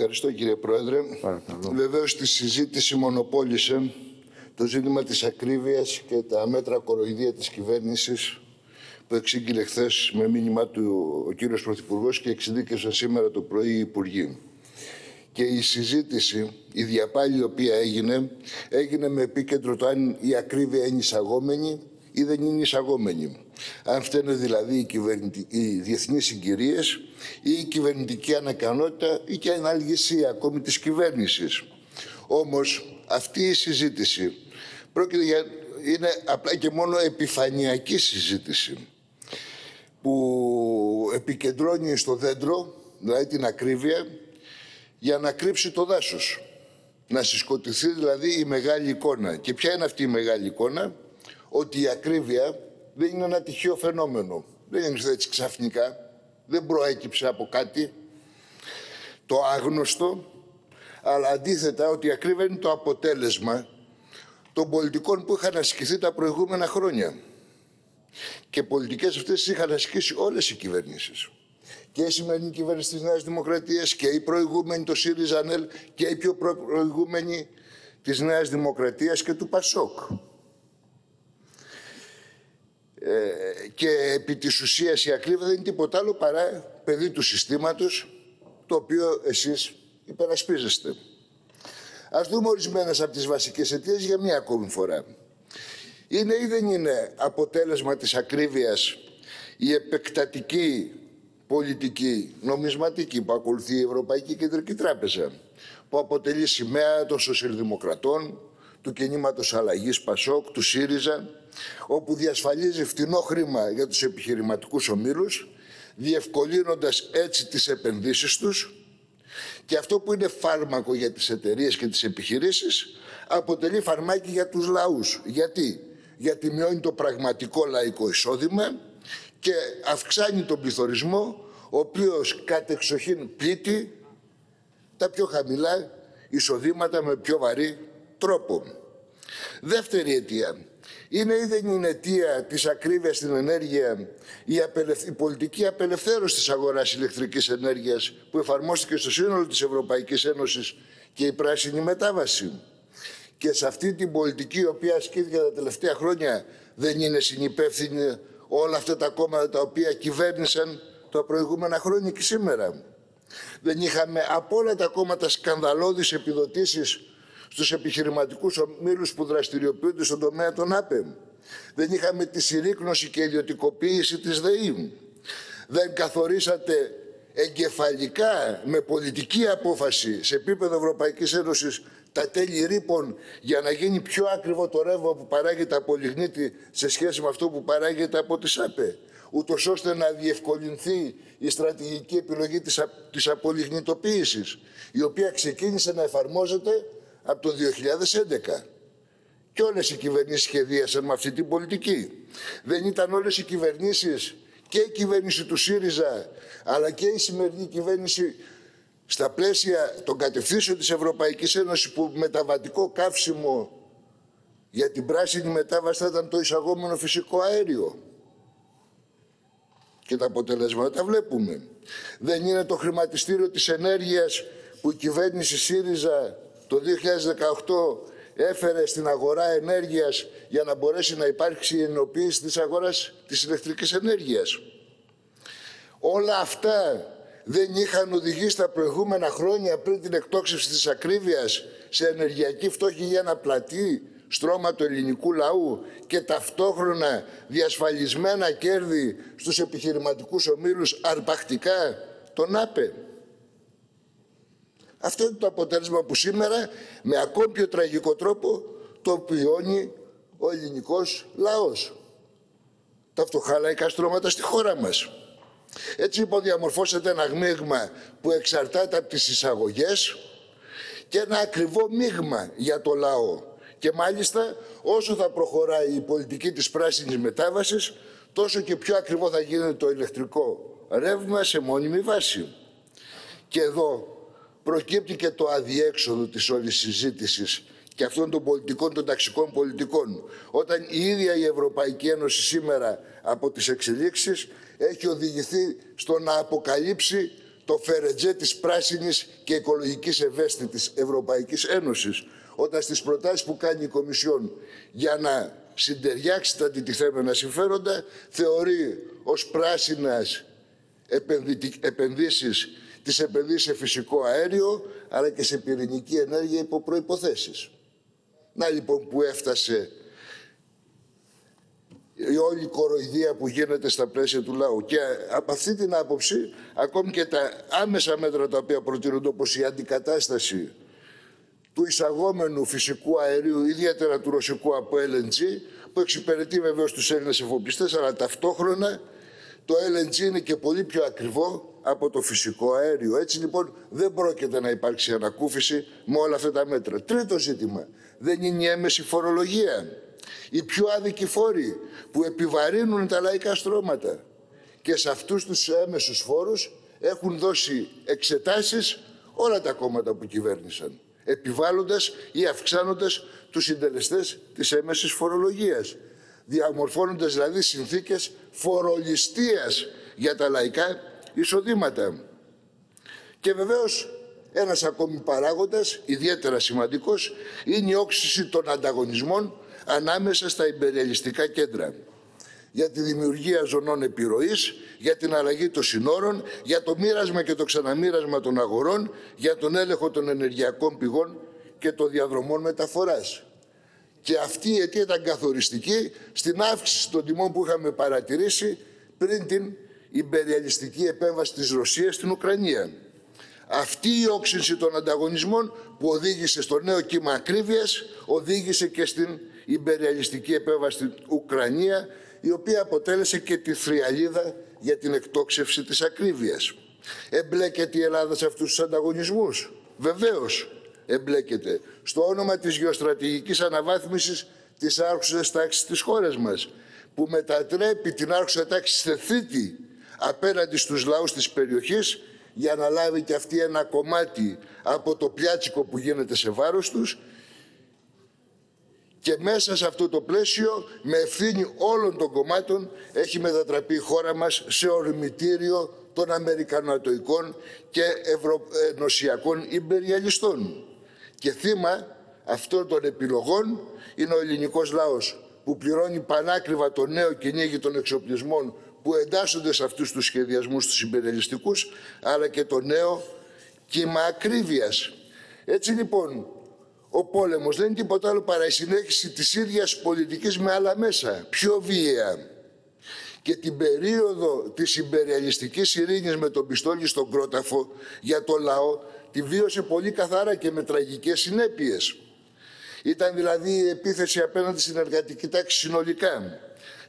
Ευχαριστώ κύριε Πρόεδρε. Παρακαλώ. Βεβαίως στη συζήτηση μονοπόλησε το ζήτημα της ακρίβειας και τα μέτρα κοροϊδία της κυβέρνησης που εξήγηλε χθες με μήνυμά του ο κύριος Πρωθυπουργός και εξειδίκευσαν σήμερα το πρωί οι Υπουργοί. Και η συζήτηση, η διαπάλη η οποία έγινε, έγινε με επίκεντρο το αν η ακρίβεια είναι εισαγόμενη ή δεν είναι εισαγόμενη. Αν φταίνε δηλαδή οι, κυβερνητι... οι διεθνείς συγκυρίες ή η κυβερνητική ανακανότητα ή και αναλγησία ακόμη της κυβέρνησης. Όμως αυτή η συζήτηση πρόκειται για... είναι απλά και μόνο επιφανειακή συζήτηση που επικεντρώνει στο δέντρο, δηλαδή την ακρίβεια, για να κρύψει το δάσος. Να συσκοτηθεί δηλαδή η μεγάλη εικόνα. Και ποια είναι αυτή η μεγάλη εικόνα, ότι η ακρίβεια δεν είναι ένα τυχαίο φαινόμενο. Δεν είναι έτσι ξαφνικά, δεν προέκυψε από κάτι το άγνωστο, αλλά αντίθετα ότι η ακρίβεια είναι το αποτέλεσμα των πολιτικών που είχαν ασκηθεί τα προηγούμενα χρόνια. Και πολιτικές αυτές είχαν ασκήσει όλες οι κυβερνήσεις. Και η σημερινή κυβέρνηση της Νέας Δημοκρατίας και η προηγούμενη, το ΣΥΡΙΖΑ και η πιο προηγούμενη της Νέας Δημοκρατίας και του ΠΑΣΟΚ. Ε, και επί της ουσίας η ακρίβεια δεν είναι τίποτα άλλο παρά παιδί του συστήματος το οποίο εσείς υπερασπίζεστε. Ας δούμε ορισμένες από τις βασικές αιτίες για μία ακόμη φορά. Είναι ή δεν είναι αποτέλεσμα της ακρίβειας η επεκτατική πολιτική νομισματική που ακολουθεί η Ευρωπαϊκή Κεντρική Τράπεζα που αποτελεί σημαία των σοσιαλδημοκρατών, του κινήματος αλλαγής Πασόκ, του ΣΥΡΙΖΑ όπου διασφαλίζει φτηνό χρήμα για τους επιχειρηματικούς ομίλους, διευκολύνοντας έτσι τις επενδύσεις τους και αυτό που είναι φάρμακο για τις εταιρείες και τις επιχειρήσεις αποτελεί φαρμάκι για τους λαούς. Γιατί; Γιατί μειώνει το πραγματικό λαϊκό εισόδημα και αυξάνει τον πληθωρισμό ο οποίος κατεξοχήν πλήττει τα πιο χαμηλά εισοδήματα με πιο βαρύ τρόπο. Δεύτερη αιτία. Είναι ή δεν είναι αιτία της ακρίβειας στην ενέργεια η, απελευ... η πολιτική απελευθέρωση της αγοράς ηλεκτρικής ενέργειας που εφαρμόστηκε στο σύνολο της Ευρωπαϊκής Ένωσης και η πράσινη μετάβαση. Και σε αυτή την πολιτική η οποία ασκήθηκε τα τελευταία χρόνια δεν είναι συνυπεύθυνη όλα αυτά τα κόμματα τα οποία κυβέρνησαν τα προηγούμενα χρόνια και σήμερα. Δεν είχαμε από όλα τα κόμματα σκανδαλώδεις επιδοτήσεις στους επιχειρηματικούς ομίλους που δραστηριοποιούνται στον τομέα των ΑΠΕΜ. Δεν είχαμε τη συρρήκνωση και ιδιωτικοποίηση της ΔΕΗ. Δεν καθορίσατε εγκεφαλικά με πολιτική απόφαση σε επίπεδο Ευρωπαϊκής Ένωσης τα τέλη ρήπων για να γίνει πιο ακριβό το ρεύμα που παράγεται από λιγνίτη σε σχέση με αυτό που παράγεται από τις ΑΠΕ ούτως ώστε να διευκολυνθεί η στρατηγική επιλογή της, της απολιγνητοποίησης η οποία ξεκίνησε να εφαρμόζεται από το 2011. Και όλες οι κυβερνήσεις σχεδίασαν με αυτή την πολιτική. Δεν ήταν όλες οι κυβερνήσεις και η κυβέρνηση του ΣΥΡΙΖΑ αλλά και η σημερινή κυβέρνηση στα πλαίσια των κατευθύνσεων της Ευρωπαϊκής Ένωσης που μεταβατικό καύσιμο για την πράσινη μετάβαση θα ήταν το εισαγόμενο φυσικό αέριο. Και τα αποτελέσματα βλέπουμε. Δεν είναι το χρηματιστήριο της ενέργειας που η κυβέρνηση ΣΥΡΙΖΑ το 2018 έφερε στην αγορά ενέργειας για να μπορέσει να υπάρξει η ενοποίηση της αγοράς της ηλεκτρικής ενέργειας. Όλα αυτά δεν είχαν οδηγήσει τα προηγούμενα χρόνια πριν την εκτόξευση της ακρίβειας σε ενεργειακή φτώχεια για ένα πλατή στρώμα του ελληνικού λαού και ταυτόχρονα διασφαλισμένα κέρδη στους επιχειρηματικούς ομίλους αρπακτικά τον ΑΠΕ. Αυτό είναι το αποτέλεσμα που σήμερα με ακόμη πιο τραγικό τρόπο το βιώνει ο ελληνικός λαός. Τα φτωχά λαϊκά στρώματα στη χώρα μας. Έτσι λοιπόν διαμορφώσατε ένα μείγμα που εξαρτάται από τις εισαγωγές και ένα ακριβό μείγμα για το λαό. Και μάλιστα όσο θα προχωράει η πολιτική της πράσινης μετάβασης τόσο και πιο ακριβό θα γίνεται το ηλεκτρικό ρεύμα σε μόνιμη βάση. Και εδώ προκύπτει και το αδιέξοδο της όλης συζήτησης και αυτών των πολιτικών, των ταξικών πολιτικών. Όταν η ίδια η Ευρωπαϊκή Ένωση σήμερα από τις εξελίξεις έχει οδηγηθεί στο να αποκαλύψει το φερετζέ της πράσινης και οικολογικής ευαίσθητης Ευρωπαϊκής Ένωσης, όταν στις προτάσεις που κάνει η Κομισιόν για να συντεριάξει τα αντιτιθέμενα συμφέροντα, θεωρεί ως πράσινας επενδύσεις τις επενδύσεις σε φυσικό αέριο, αλλά και σε πυρηνική ενέργεια υπό προϋποθέσεις. Να λοιπόν που έφτασε η όλη κοροϊδία που γίνεται στα πλαίσια του λαού. Και από αυτή την άποψη, ακόμη και τα άμεσα μέτρα τα οποία προτείνονται, όπως η αντικατάσταση του εισαγόμενου φυσικού αερίου, ιδιαίτερα του ρωσικού από LNG, που εξυπηρετεί βεβαίως τους Έλληνες εφοπλιστές, αλλά ταυτόχρονα το LNG είναι και πολύ πιο ακριβό από το φυσικό αέριο. Έτσι λοιπόν δεν πρόκειται να υπάρξει ανακούφιση με όλα αυτά τα μέτρα. Τρίτο ζήτημα, δεν είναι η έμεση φορολογία. Οι πιο άδικοι φόροι που επιβαρύνουν τα λαϊκά στρώματα. Και σε αυτούς τους έμεσους φόρους έχουν δώσει εξετάσεις όλα τα κόμματα που κυβέρνησαν επιβάλλοντας ή αυξάνοντας τους συντελεστές της έμεσης φορολογίας, διαμορφώνοντας δηλαδή συνθήκες φορολιστίας για τα λαϊκά εισοδήματα. Και βεβαίως ένας ακόμη παράγοντας, ιδιαίτερα σημαντικός, είναι η όξυση των ανταγωνισμών ανάμεσα στα υπεριαλιστικά κέντρα για τη δημιουργία ζωνών επιρροής, για την αλλαγή των συνόρων, για το μοίρασμα και το ξαναμοίρασμα των αγορών, για τον έλεγχο των ενεργειακών πηγών και των διαδρομών μεταφοράς. Και αυτή η αιτία ήταν καθοριστική στην αύξηση των τιμών που είχαμε παρατηρήσει πριν την υπεριαλιστική επέμβαση της Ρωσίας στην Ουκρανία. Αυτή η όξυνση των ανταγωνισμών που οδήγησε στο νέο κύμα ακρίβειας, οδήγησε και στην υπεριαλιστική επέμβαση στην Ουκρανία η οποία αποτέλεσε και τη θριαλίδα για την εκτόξευση της ακρίβειας. Εμπλέκεται η Ελλάδα σε αυτούς τους ανταγωνισμούς; Βεβαίως εμπλέκεται. Στο όνομα της γεωστρατηγικής αναβάθμισης της άρχουσας τάξης της χώρας μας, που μετατρέπει την άρχουσα τάξη σε θήτη απέναντι στους λαούς της περιοχής για να λάβει και αυτή ένα κομμάτι από το πιάτσικο που γίνεται σε βάρος τους και μέσα σε αυτό το πλαίσιο, με ευθύνη όλων των κομμάτων, έχει μετατραπεί η χώρα μας σε ορμητήριο των Αμερικανατοικών και Ευρωνοσιακών υπεριαλιστών. Και θύμα αυτών των επιλογών είναι ο ελληνικός λαός που πληρώνει πανάκριβα το νέο κυνήγι των εξοπλισμών που εντάσσονται σε αυτούς τους σχεδιασμούς τους υπεριαλιστικούς, αλλά και το νέο κύμα ακρίβειας. Έτσι λοιπόν, ο πόλεμος δεν είναι τίποτα άλλο παρά η συνέχιση της ίδιας πολιτικής με άλλα μέσα, πιο βίαια. Και την περίοδο της υπεριαλιστικής ειρήνης με τον πιστόλι στον κρόταφο για το λαό τη βίωσε πολύ καθαρά και με τραγικές συνέπειες. Ήταν δηλαδή η επίθεση απέναντι στην εργατική τάξη συνολικά,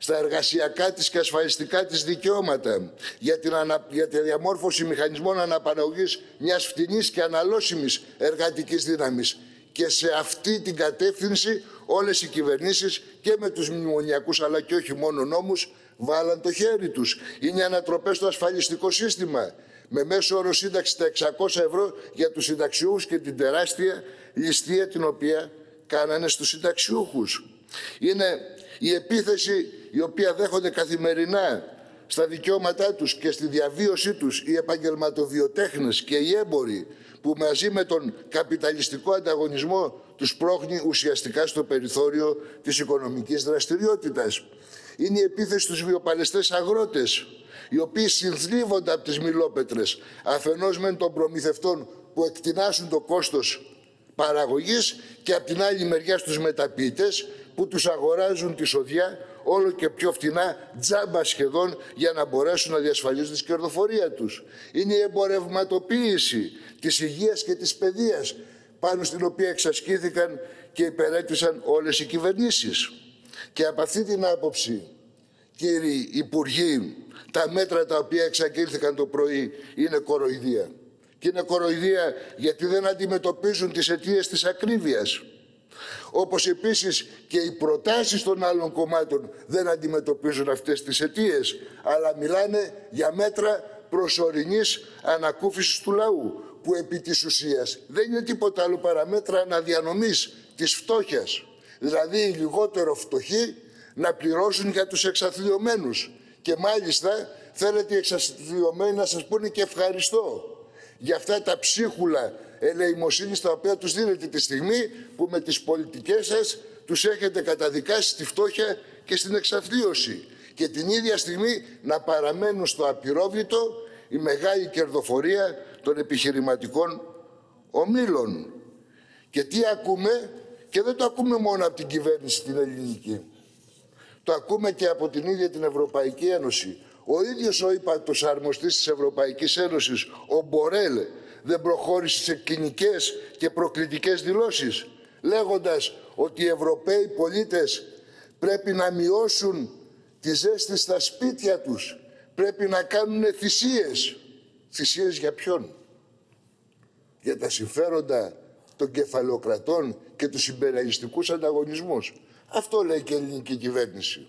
στα εργασιακά της και ασφαλιστικά της δικαιώματα, για, την ανα... για τη διαμόρφωση μηχανισμών αναπαραγωγής μιας φτηνής και αναλώσιμης εργατικής δύναμης, και σε αυτή την κατεύθυνση όλες οι κυβερνήσεις και με τους μνημονιακούς αλλά και όχι μόνο νόμους βάλαν το χέρι τους. Είναι ανατροπές στο ασφαλιστικό σύστημα με μέσο όρο σύνταξη τα 600 ευρώ για τους συνταξιούχους και την τεράστια ληστεία την οποία κάνανε στους συνταξιούχους. Είναι η επίθεση η οποία δέχονται καθημερινά στα δικαιώματά τους και στη διαβίωσή τους οι επαγγελματοβιοτέχνες και οι έμποροι που μαζί με τον καπιταλιστικό ανταγωνισμό τους πρόχνει ουσιαστικά στο περιθώριο της οικονομικής δραστηριότητας. Είναι η επίθεση στους βιοπαλαιστές αγρότες, οι οποίοι συνθλίβονται από τις μιλόπετρες, αφενός μεν των προμηθευτών που εκτινάσουν το κόστος παραγωγής και από την άλλη μεριά στους μεταποιητές που τους αγοράζουν τη σοδιά όλο και πιο φτηνά, τζάμπα σχεδόν, για να μπορέσουν να διασφαλίσουν τη κερδοφορία τους. Είναι η εμπορευματοποίηση της υγείας και της παιδείας, πάνω στην οποία εξασκήθηκαν και υπερέτησαν όλες οι κυβερνήσεις. Και από αυτή την άποψη, κύριοι Υπουργοί, τα μέτρα τα οποία εξαγγείλθηκαν το πρωί είναι κοροϊδία. Και είναι κοροϊδία γιατί δεν αντιμετωπίζουν τις αιτίες της ακρίβειας όπως επίσης και οι προτάσεις των άλλων κομμάτων δεν αντιμετωπίζουν αυτές τις αιτίες, αλλά μιλάνε για μέτρα προσωρινής ανακούφισης του λαού, που επί της ουσίας δεν είναι τίποτα άλλο παρά μέτρα αναδιανομής της φτώχειας. Δηλαδή οι λιγότερο φτωχοί να πληρώσουν για τους εξαθλειωμένους Και μάλιστα θέλετε οι εξαστηριωμένοι να σας πούνε και ευχαριστώ για αυτά τα ψίχουλα ελεημοσύνη τα οποία τους δίνετε τη στιγμή που με τις πολιτικές σας τους έχετε καταδικάσει στη φτώχεια και στην εξαθλίωση και την ίδια στιγμή να παραμένουν στο απειρόβλητο η μεγάλη κερδοφορία των επιχειρηματικών ομίλων. Και τι ακούμε, και δεν το ακούμε μόνο από την κυβέρνηση την ελληνική. Το ακούμε και από την ίδια την Ευρωπαϊκή Ένωση. Ο ίδιος ο υπατος αρμοστής της Ευρωπαϊκής Ένωσης, ο Μπορέλ, δεν προχώρησε σε κοινικές και προκλητικές δηλώσεις, λέγοντας ότι οι Ευρωπαίοι πολίτες πρέπει να μειώσουν τη ζέστη στα σπίτια τους, πρέπει να κάνουν θυσίες. Θυσίες για ποιον; Για τα συμφέροντα των κεφαλοκρατών και τους συμπεραλιστικούς ανταγωνισμούς. Αυτό λέει και η ελληνική κυβέρνηση.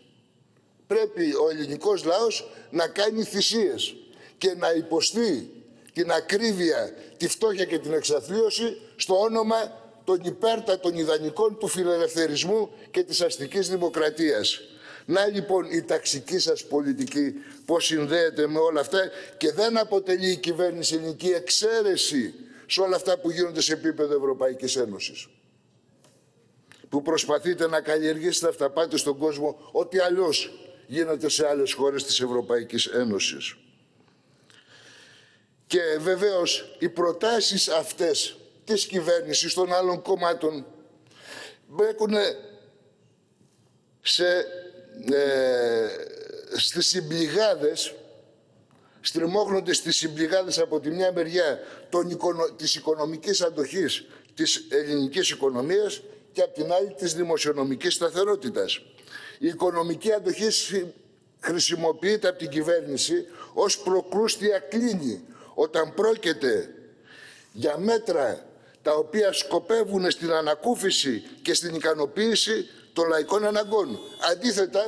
Πρέπει ο ελληνικός λαός να κάνει θυσίες και να υποστεί την ακρίβεια, τη φτώχεια και την εξαθλίωση στο όνομα των υπέρτατων ιδανικών του φιλελευθερισμού και της αστικής δημοκρατίας. Να λοιπόν η ταξική σας πολιτική πώς συνδέεται με όλα αυτά και δεν αποτελεί η κυβέρνηση ελληνική εξαίρεση σε όλα αυτά που γίνονται σε επίπεδο Ευρωπαϊκής Ένωσης. Που προσπαθείτε να καλλιεργήσετε αυταπάτη στον κόσμο ό,τι αλλιώς γίνεται σε άλλες χώρες της Ευρωπαϊκής Ένωσης. Και βεβαίως οι προτάσεις αυτές της κυβέρνησης των άλλων κομμάτων μπέκουν σε, ε, στις συμπληγάδες στριμώχνονται στις συμπληγάδες από τη μια μεριά των οικονο... της οικονομικής αντοχής της ελληνικής οικονομίας και από την άλλη της δημοσιονομικής σταθερότητας. Η οικονομική αντοχή χρησιμοποιείται από την κυβέρνηση ως προκρούστια κλίνη όταν πρόκειται για μέτρα τα οποία σκοπεύουν στην ανακούφιση και στην ικανοποίηση των λαϊκών αναγκών. Αντίθετα,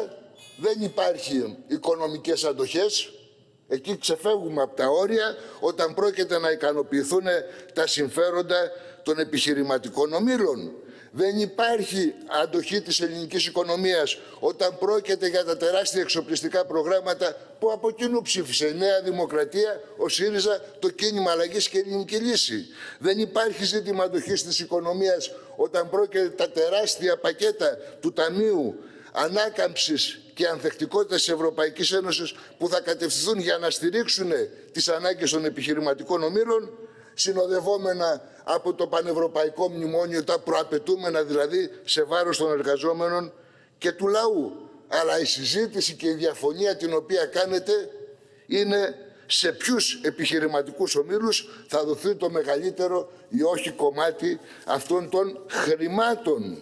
δεν υπάρχει οικονομικές αντοχές, εκεί ξεφεύγουμε από τα όρια όταν πρόκειται να ικανοποιηθούν τα συμφέροντα των επιχειρηματικών ομίλων. Δεν υπάρχει αντοχή της ελληνικής οικονομίας όταν πρόκειται για τα τεράστια εξοπλιστικά προγράμματα που από κοινού ψήφισε η Νέα Δημοκρατία, ο ΣΥΡΙΖΑ, το κίνημα αλλαγής και ελληνική λύση. Δεν υπάρχει ζήτημα αντοχής της οικονομίας όταν πρόκειται τα τεράστια πακέτα του Ταμείου Ανάκαμψης και ανθεκτικότητας της Ευρωπαϊκής Ένωσης που θα κατευθυνθούν για να στηρίξουν τις ανάγκες των επιχειρηματικών ομήλων συνοδευόμενα από το Πανευρωπαϊκό Μνημόνιο, τα προαπαιτούμενα δηλαδή σε βάρος των εργαζόμενων και του λαού. Αλλά η συζήτηση και η διαφωνία την οποία κάνετε είναι σε ποιους επιχειρηματικούς ομίλους θα δοθεί το μεγαλύτερο ή όχι κομμάτι αυτών των χρημάτων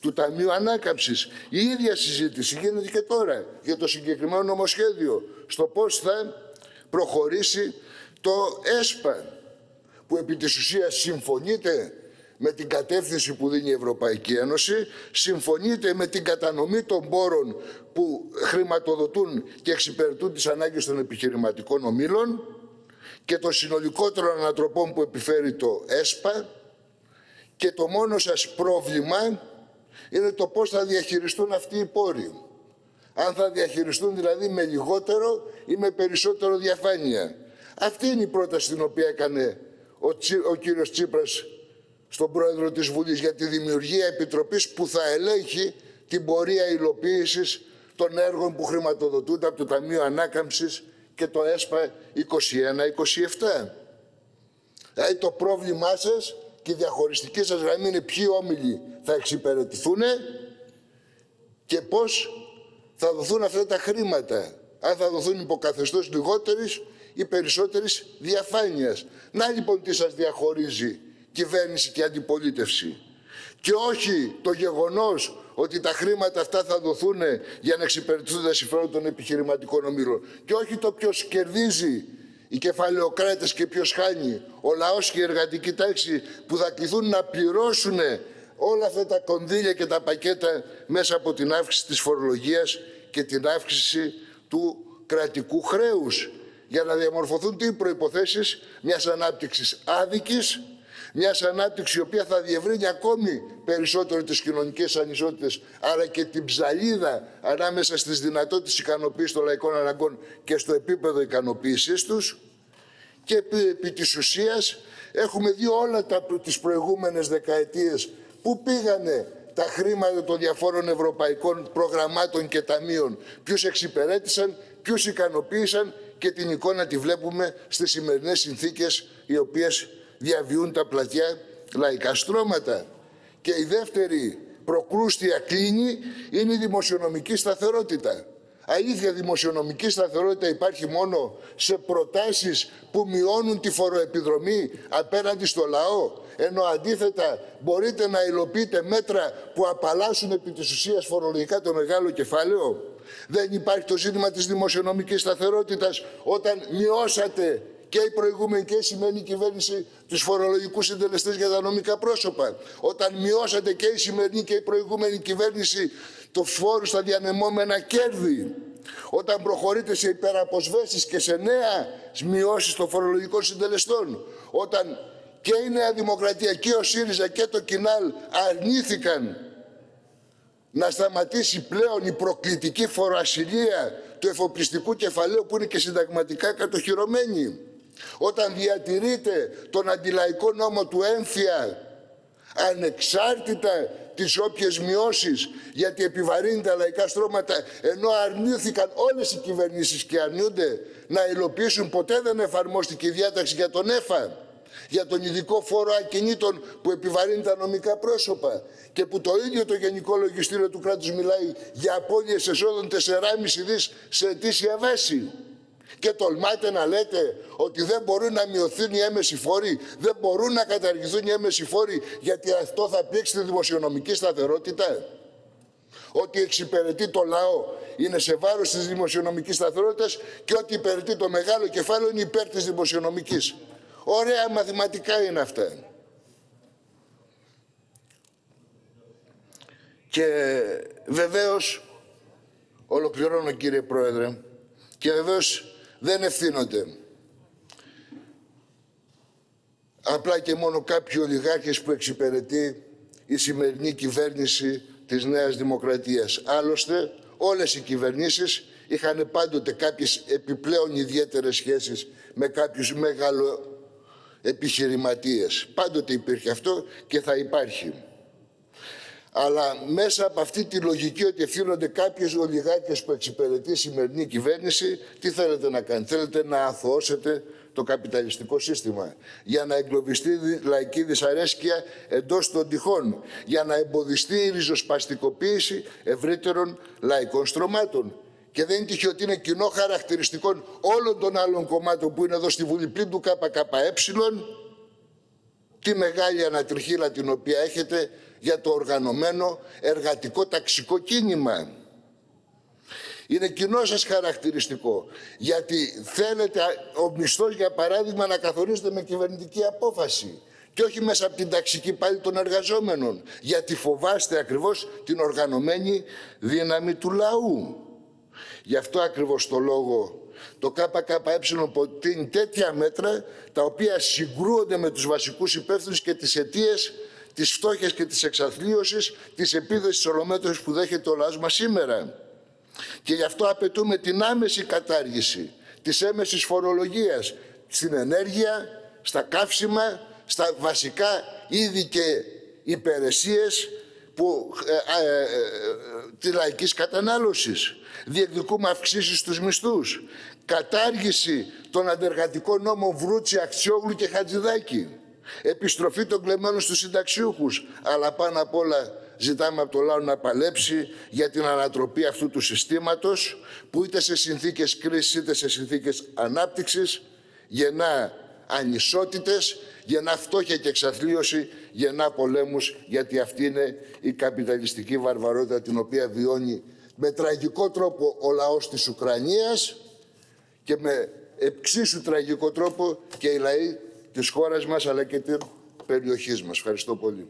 του Ταμείου Ανάκαμψης. Η ίδια συζήτηση γίνεται και τώρα για το συγκεκριμένο νομοσχέδιο στο πώς θα προχωρήσει το ΕΣΠΑ που επί της ουσίας συμφωνείτε με την κατεύθυνση που δίνει η Ευρωπαϊκή Ένωση, συμφωνείτε με την κατανομή των πόρων που χρηματοδοτούν και εξυπηρετούν τις ανάγκες των επιχειρηματικών ομήλων και των συνολικότερων ανατροπών που επιφέρει το ΕΣΠΑ και το μόνο σας πρόβλημα είναι το πώς θα διαχειριστούν αυτοί οι πόροι. Αν θα διαχειριστούν δηλαδή με λιγότερο ή με περισσότερο διαφάνεια. Αυτή είναι η πρόταση την οποία έκανε ο, Τσι, ο κύριος Τσίπρας στον πρόεδρο της Βουλής για τη δημιουργία επιτροπής που θα ελέγχει την πορεία υλοποίησης των έργων που χρηματοδοτούνται από το Ταμείο Ανάκαμψης και το ΕΣΠΑ 21-27. Δηλαδή το πρόβλημά σας και η διαχωριστική σας γραμμή είναι ποιοι όμιλοι θα εξυπηρετηθούν και πώς θα δοθούν αυτά τα χρήματα. Αν θα δοθούν υποκαθεστώς λιγότερης ή περισσότερης διαφάνειας. Να λοιπόν τι σας διαχωρίζει κυβέρνηση και αντιπολίτευση. Και όχι το γεγονός ότι τα χρήματα αυτά θα δοθούν για να εξυπηρετηθούν τα συμφέροντα των επιχειρηματικών ομίλων. Και όχι το ποιος κερδίζει οι κεφαλαιοκράτες και ποιος χάνει, ο λαός και η εργατική τάξη που θα κληθούν να πληρώσουν όλα αυτά τα κονδύλια και τα πακέτα μέσα από την αύξηση της φορολογίας και την αύξηση του κρατικού χρέους για να διαμορφωθούν τι προϋποθέσεις μιας ανάπτυξης άδικης, Μιας ανάπτυξης η οποία θα διευρύνει ακόμη περισσότερο τις κοινωνικές ανισότητες, αλλά και την ψαλίδα ανάμεσα στις δυνατότητες ικανοποίησης των λαϊκών αναγκών και στο επίπεδο ικανοποίησής τους. Και επί της ουσίας έχουμε δει όλα τα, τις προηγούμενες δεκαετίες που πήγανε τα χρήματα των διαφόρων ευρωπαϊκών προγραμμάτων και ταμείων. Ποιους εξυπηρέτησαν, ποιους ικανοποίησαν και την εικόνα τη βλέπουμε στις σημερινές συνθήκες οι οποίες διαβιούν τα πλατιά λαϊκά στρώματα. Και η δεύτερη προκρούστια κλίνη είναι η δημοσιονομική σταθερότητα. Αλήθεια, δημοσιονομική σταθερότητα υπάρχει μόνο σε προτάσεις που μειώνουν τη φοροεπιδρομή απέναντι στο λαό, ενώ αντίθετα μπορείτε να υλοποιείτε μέτρα που απαλλάσσουν επί της ουσίας φορολογικά το μεγάλο κεφάλαιο. Δεν υπάρχει το ζήτημα της δημοσιονομικής σταθερότητας όταν μειώσατε και η προηγούμενη και η σημερινή κυβέρνηση τους φορολογικούς συντελεστές για τα νομικά πρόσωπα. Όταν μειώσατε και η σημερινή και η προηγούμενη κυβέρνηση το φόρο στα διανεμόμενα κέρδη. Όταν προχωρείτε σε υπεραποσβέσεις και σε νέα μειώσεις των φορολογικών συντελεστών. Όταν και η Νέα Δημοκρατία και ο ΣΥΡΙΖΑ και το ΚΙΝΑΛ αρνήθηκαν να σταματήσει πλέον η προκλητική φοροασυλία του εφοπλιστικού κεφαλαίου που είναι και συνταγματικά κατοχυρωμένη. Όταν διατηρείται τον αντιλαϊκό νόμο του έμφυα ανεξάρτητα τις όποιες μειώσεις γιατί επιβαρύνει τα λαϊκά στρώματα ενώ αρνήθηκαν όλες οι κυβερνήσεις και αρνούνται να υλοποιήσουν ποτέ δεν εφαρμόστηκε η διάταξη για τον ΕΦΑ για τον ειδικό φόρο ακινήτων που επιβαρύνει τα νομικά πρόσωπα και που το ίδιο το Γενικό Λογιστήριο του κράτους μιλάει για απώλειες εσόδων 4,5 δις σε αιτήσια βάση. Και τολμάτε να λέτε ότι δεν μπορούν να μειωθούν οι έμεση φόροι, δεν μπορούν να καταργηθούν οι έμεση φόροι γιατί αυτό θα πλήξει τη δημοσιονομική σταθερότητα. Ότι εξυπηρετεί το λαό είναι σε βάρος της δημοσιονομικής σταθερότητας και ότι υπηρετεί το μεγάλο κεφάλαιο είναι υπέρ της δημοσιονομικής. Ωραία μαθηματικά είναι αυτά. Και βεβαίως, ολοκληρώνω κύριε Πρόεδρε, και βεβαίως δεν ευθύνονται απλά και μόνο κάποιοι ολιγάρχες που εξυπηρετεί η σημερινή κυβέρνηση της Νέας Δημοκρατίας. Άλλωστε, όλες οι κυβερνήσεις είχαν πάντοτε κάποιες επιπλέον ιδιαίτερες σχέσεις με κάποιους μεγάλο επιχειρηματίες. Πάντοτε υπήρχε αυτό και θα υπάρχει. Αλλά μέσα από αυτή τη λογική ότι ευθύνονται κάποιες ολιγάκες που εξυπηρετεί η σημερινή κυβέρνηση, τι θέλετε να κάνετε. Θέλετε να αθώσετε το καπιταλιστικό σύστημα για να εγκλωβιστεί λαϊκή δυσαρέσκεια εντός των τυχών, για να εμποδιστεί η ριζοσπαστικοποίηση ευρύτερων λαϊκών στρωμάτων; Και δεν είναι τυχαίο ότι είναι κοινό χαρακτηριστικό όλων των άλλων κομμάτων που είναι εδώ στη Βουλή πλην του ΚΚΕ τη μεγάλη ανατριχίλα την οποία έχετε για το οργανωμένο εργατικό ταξικό κίνημα. Είναι κοινό σας χαρακτηριστικό, γιατί θέλετε ο μισθός για παράδειγμα να καθορίζεται με κυβερνητική απόφαση και όχι μέσα από την ταξική πάλι των εργαζόμενων, γιατί φοβάστε ακριβώς την οργανωμένη δύναμη του λαού. Γι' αυτό ακριβώς το λόγο το ΚΚΕ προτείνει τέτοια μέτρα τα οποία συγκρούονται με τους βασικούς υπεύθυνους και τις αιτίες της φτώχειας και της εξαθλίωσης της επίδεσης ολομέτρωσης που δέχεται ο λαός μας σήμερα. Και γι' αυτό απαιτούμε την άμεση κατάργηση της έμεσης φορολογίας στην ενέργεια, στα καύσιμα, στα βασικά είδη και υπηρεσίες που, ε, ε, ε, τη λαϊκής κατανάλωσης. Διεκδικούμε αυξήσεις στους μισθούς. Κατάργηση των αντεργατικών νόμων Βρούτσι, Αξιόγλου και Χατζηδάκη. Επιστροφή των κλεμμένων στους συνταξιούχους. Αλλά πάνω απ' όλα ζητάμε από το λαό να παλέψει για την ανατροπή αυτού του συστήματος που είτε σε συνθήκες κρίσης είτε σε συνθήκες ανάπτυξης γεννά ανισότητες, γεννά φτώχεια και εξαθλίωση, γεννά πολέμους, γιατί αυτή είναι η καπιταλιστική βαρβαρότητα την οποία βιώνει με τραγικό τρόπο ο λαός της Ουκρανίας και με εξίσου τραγικό τρόπο και οι λαοί της χώρας μας αλλά και της περιοχής μας. Ευχαριστώ πολύ.